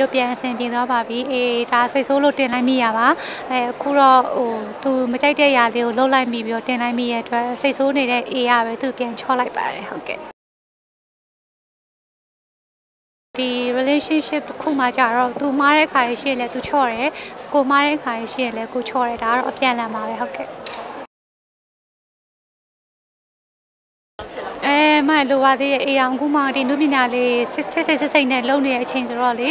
တို့ပြန်အဆင်ပြေသွားပါပြီအေးဒါစိတ်ဆိုးလို့တင်လိုက်မိရပါအဲအခုတော့ဟိုသူမကြိုက်တဲ့ຢာလေးကိုလှုပ်လိုက်မိပြီးတော့တင်လိုက်မိရတဲ့အတွက်စိတ်ဆိုးနေတဲ့အေးရပဲသူပြန်ချော့လိုက်ပါတယ်ဟုတ်ကဲ့ဒီ relationship တစ်ခုမှကြတော့သူမှားတဲ့ခါရရှိရင်လည်းသူချော့တယ်ကိုမှားတဲ့ခါရရှိရင်လည်းကိုချော့တယ်ဒါကတော့အပြန်အလှန်ပါပဲဟုတ်ကဲ့ အဲမလိုပါသေးရဲ့အေးအောင်ကူမဒီနုပညာလေးစစ်စစ်စစ်စစ်နဲ့လုံနေတဲ့အချိန်ဆိုတော့လေ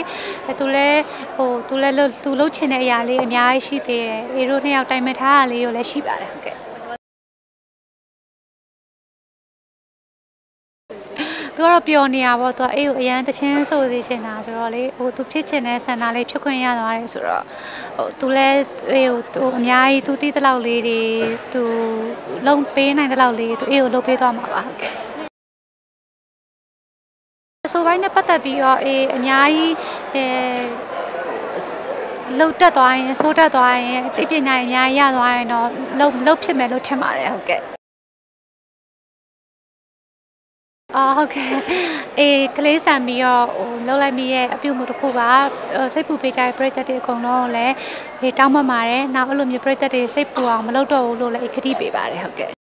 အဲသူလဲဟိုသူလဲသူလှုပ်ချင်တဲ့အရာလေးအများကြီးရှိသေးတယ်အေးတို့နှစ်ယောက်တိုင်မထားရလေးကိုလည်းရှိပါတယ်ဟုတ်ကဲ့သူကတော့ပျော်နေရပါတော့သူကအေးကိုအရန်တချင်းဆိုစေချင်တာဆိုတော့လေဟိုသူဖြစ်ချင်တဲ့ဆန္ဒလေးဖြစ်ခွင့်ရသွားတယ်ဆိုတော့ဟိုသူလဲအေးကိုသူအများကြီးသူတည်တဲ့လောက်လေးတွေသူလုံပေးနိုင်တဲ့လောက်လေးသူအေးကိုလုပ်ပေးသွားမှာပါဟုတ်ကဲ့ ဆိုပိုင်းနဲ့ပတ်သက်ပြီးတော့အေးအများကြီးအဲလှုပ်တက်သွားရင်ဆိုးတက်သွားရင်အသိပညာအများကြီးရသွားရင်တော့လှုပ်လှုပ်ဖြစ်မယ်လို့ထင်ပါတယ်ဟုတ်ကဲ့အာဟုတ်ကဲ့အေးကလေးဆန်ပြီးတော့ဟိုလှုပ်လိုက်မိရဲ့အပြုတ်မှုတစ်ခုပါစိတ်ပူပေးကြတဲ့ပရိသတ်တွေအကုန်လုံးလည်းဟေးတောင်းပန်ပါတယ်နောက်အဲ့လိုမျိုးပရိသတ်တွေစိတ်ပူအောင်မလုပ်တော့ဘူးလို့လည်းခတိပေးပါတယ်ဟုတ်ကဲ့